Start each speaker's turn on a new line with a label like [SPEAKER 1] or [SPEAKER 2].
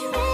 [SPEAKER 1] treasure.